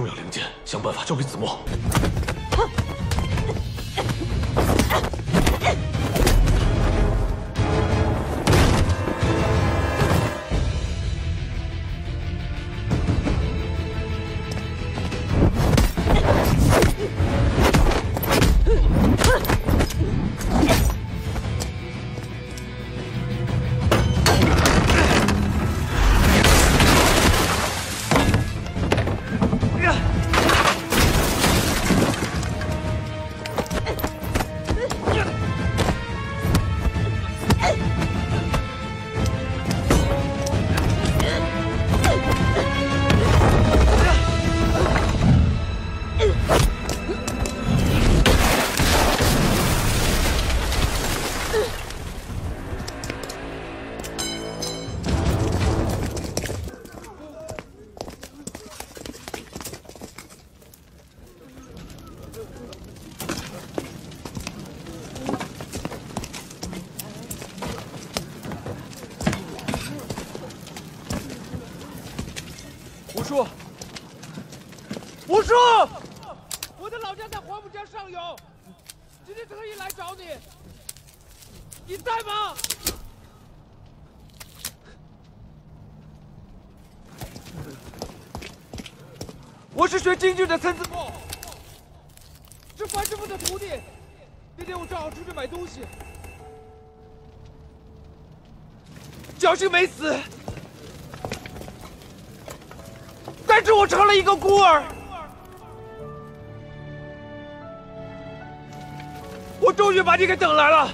重要零件，想办法交给子墨。叔，吴叔，我的老家在黄浦江上游，今天特意来找你，你在吗？我是学京剧的岑子墨，是樊师傅的徒弟。那天我正好出去买东西，侥幸没死。但是我成了一个孤儿，我终于把你给等来了。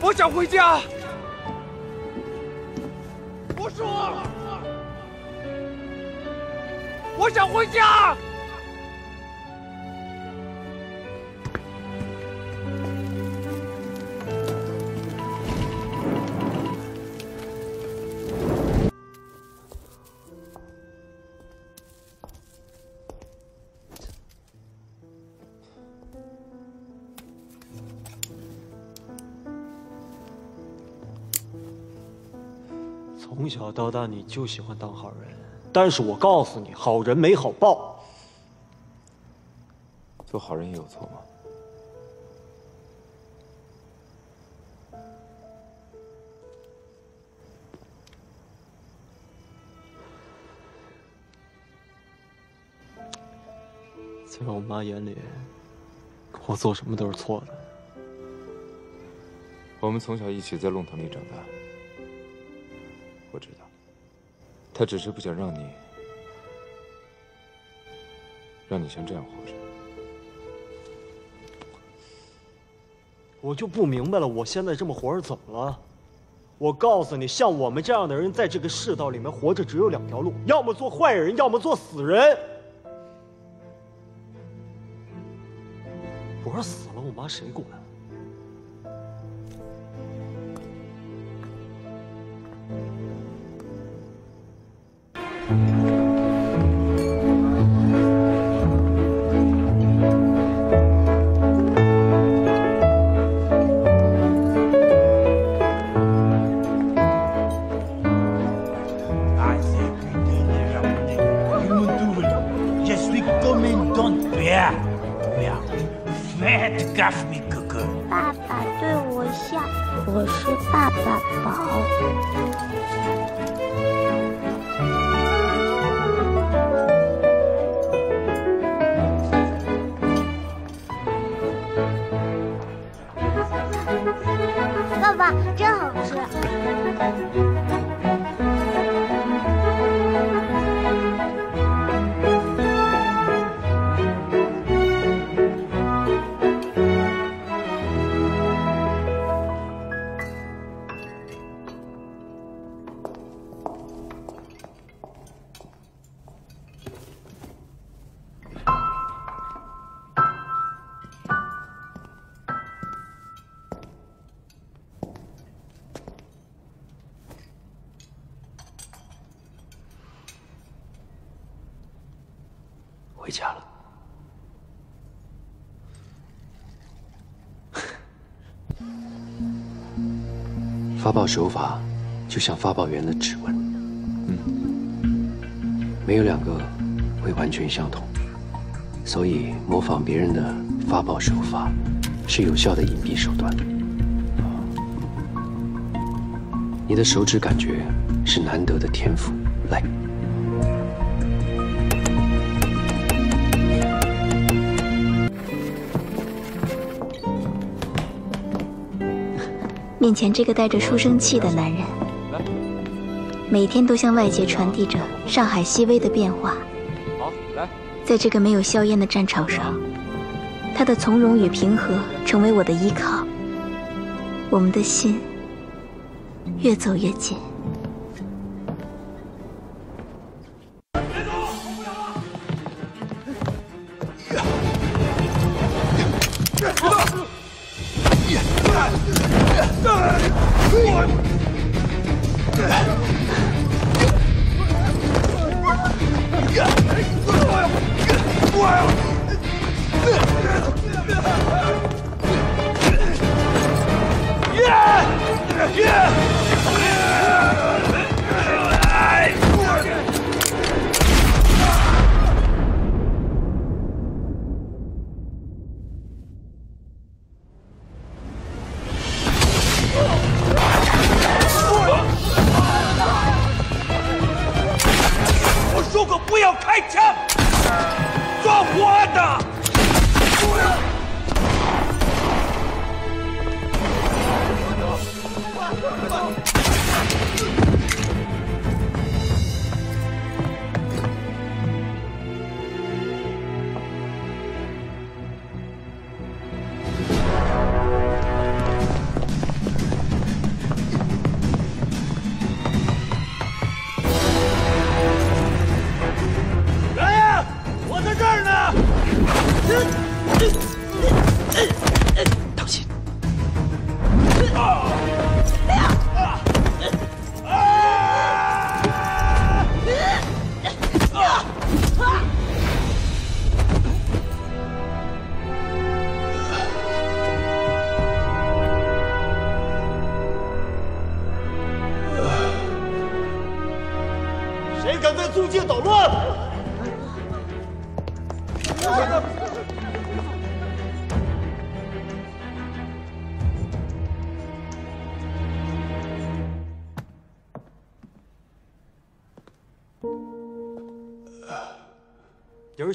我想回家，我说，我想回家。从小到大你就喜欢当好人，但是我告诉你，好人没好报。做好人也有错吗？在我妈眼里，我做什么都是错的。我们从小一起在弄堂里长大，我知道，他只是不想让你，让你像这样活着。我就不明白了，我现在这么活着怎么了？我告诉你，像我们这样的人，在这个世道里面活着只有两条路：要么做坏人，要么做死人。我要死了，我妈谁管？发报手法就像发报员的指纹。嗯。没有两个会完全相同，所以模仿别人的发报手法是有效的隐蔽手段。你的手指感觉是难得的天赋，来。面前这个带着书生气的男人，每天都向外界传递着上海细微的变化。好，来，在这个没有硝烟的战场上，他的从容与平和成为我的依靠。我们的心越走越近。我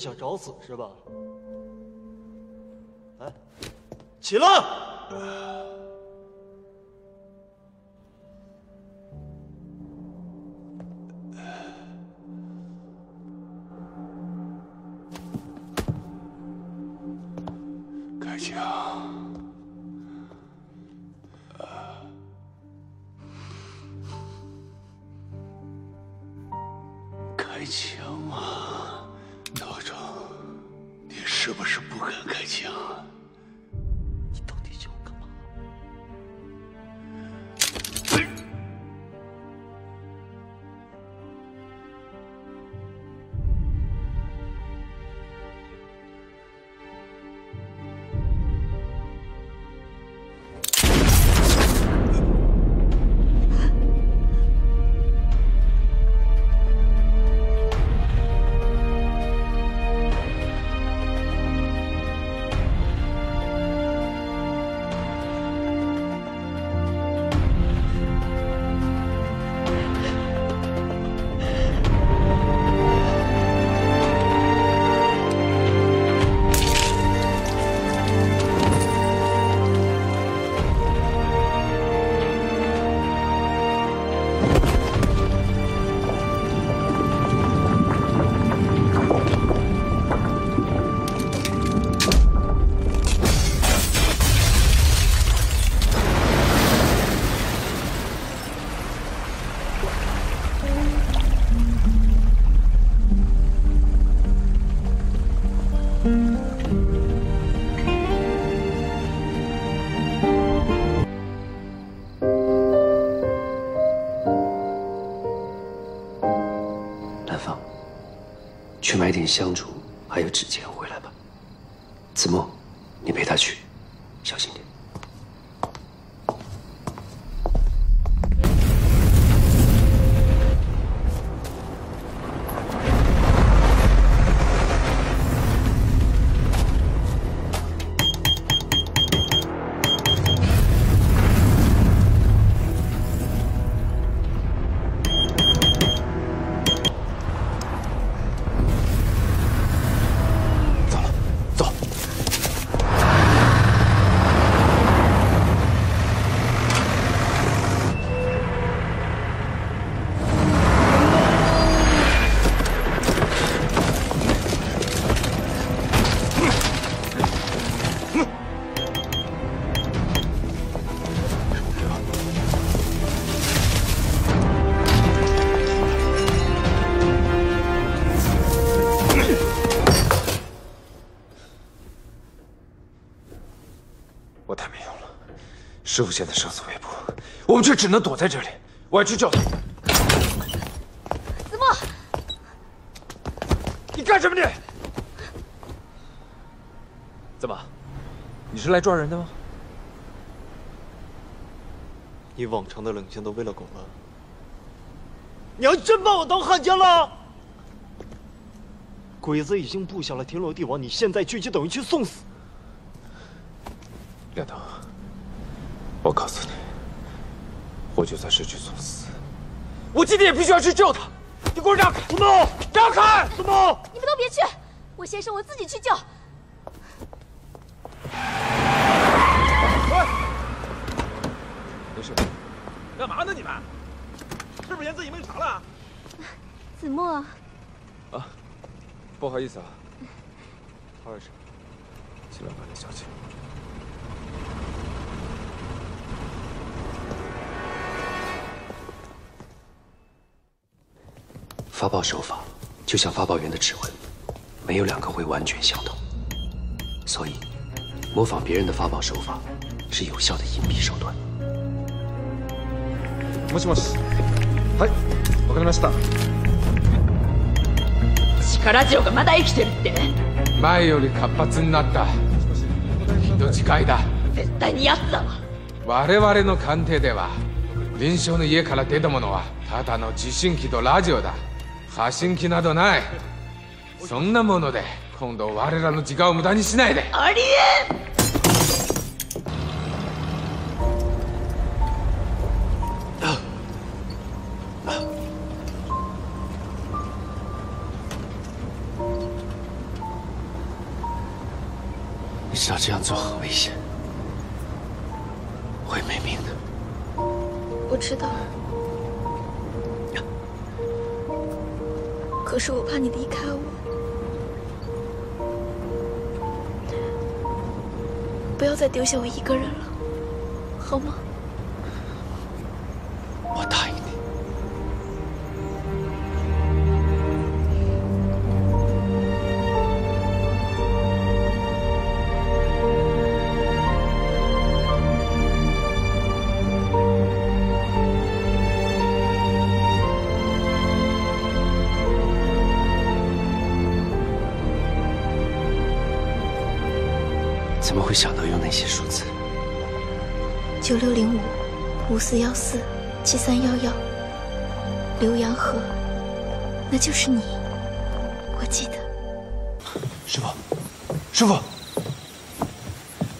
想找死是吧？来，起来！开枪！开枪啊！是不是不敢开枪？相处师傅现在生死未卜，我们却只能躲在这里。我要去救他。子墨，你干什么你？怎么？你是来抓人的吗？你往常的冷静都喂了狗了？你要真把我当汉奸了？鬼子已经布下了天罗地网，你现在去就等于去送死。亮腾，我告诉你，我就算是去送死，我今天也必须要去救他。你给我让开！子墨，让开！子墨，你们都别去，我先生我自己去救。喂没事。干嘛呢你们？是不是嫌自己命长了？子墨，啊，不好意思啊，二婶，尽量把点小气。发报手法就像发报员的指纹，没有两个会完全相同，所以模仿别人的发报手法是有效的隐蔽手段。もしもし。はい、わかりました。力ラジオがまだ生きてるって。前より活発になった。人近いだ。絶対にやつだわ。我々の鑑定では臨床の家から出たものはただの受信機とラジオだ発信機などないそんなもので今度我らの時間を無駄にしないでありえん你知道这样做很危险，会没命的。我知道， 可是我怕你离开我。不要再丢下我一个人了，好吗？怎么会想到用那些数字？九六零五五四幺四七三幺幺，浏阳河，那就是你，我记得。师傅，师傅，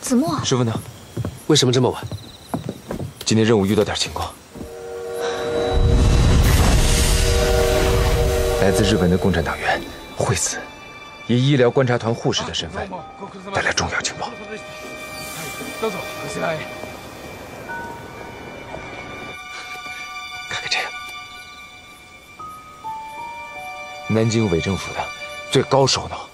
子墨，师傅呢？为什么这么晚？今天任务遇到点情况，来自日本的共产党员惠子，以医疗观察团护士的身份带来重要情报。どうぞこちらへ看看这个，南京伪政府的最高首脑。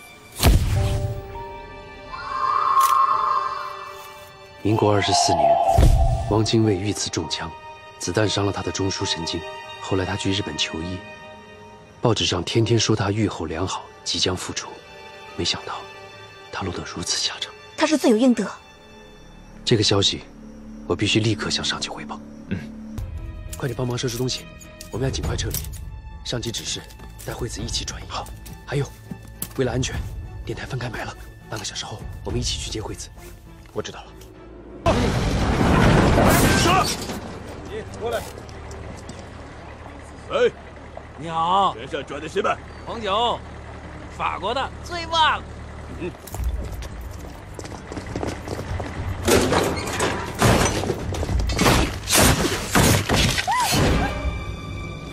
民国二十四年，汪精卫遇刺中枪，子弹伤了他的中枢神经。后来他去日本求医，报纸上天天说他愈后良好，即将复出。 没想到，他落得如此下场。他是罪有应得。这个消息，我必须立刻向上级汇报。嗯，快点帮忙收拾东西，我们要尽快撤离。上级指示带惠子一起转移。好，还有，为了安全，电台分开埋了。半个小时后，我们一起去接惠子。我知道了。上！你过来。哎，你好，全上转的什么？红酒，法国的，最棒。嗯。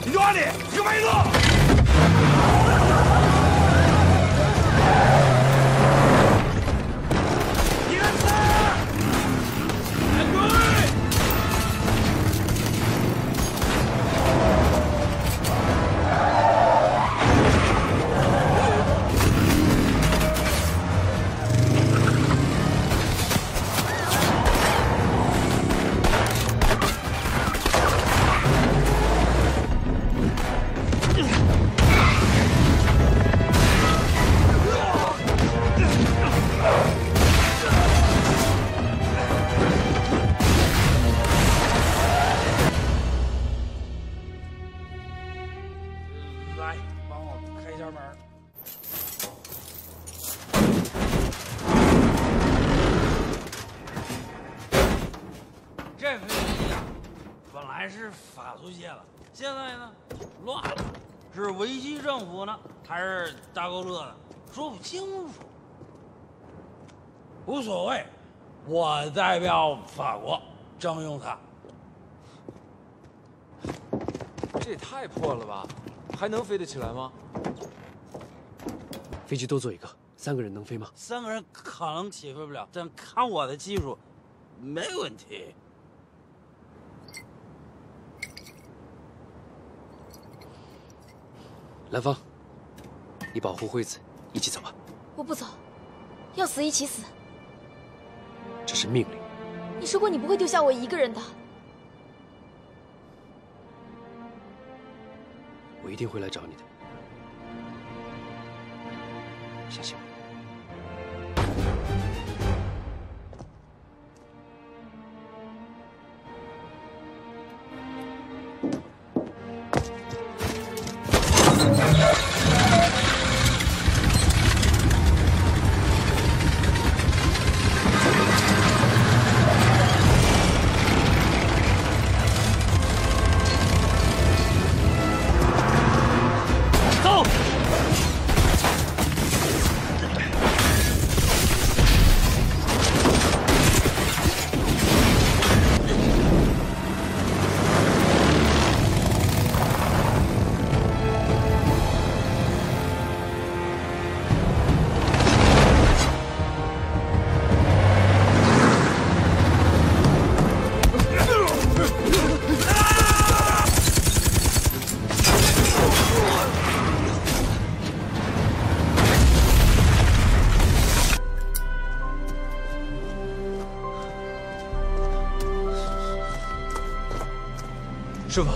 你抓你，一个白子！维基政府呢，还是大勾勒的，说不清楚。无所谓，我代表法国征用它。这也太破了吧，还能飞得起来吗？飞机多坐一个，三个人能飞吗？三个人可能起飞不了，但看我的技术，没问题。兰芳，你保护惠子，一起走吧。我不走，要死一起死。这是命令。你说过你不会丢下我一个人的。我一定会来找你的，相信我。师父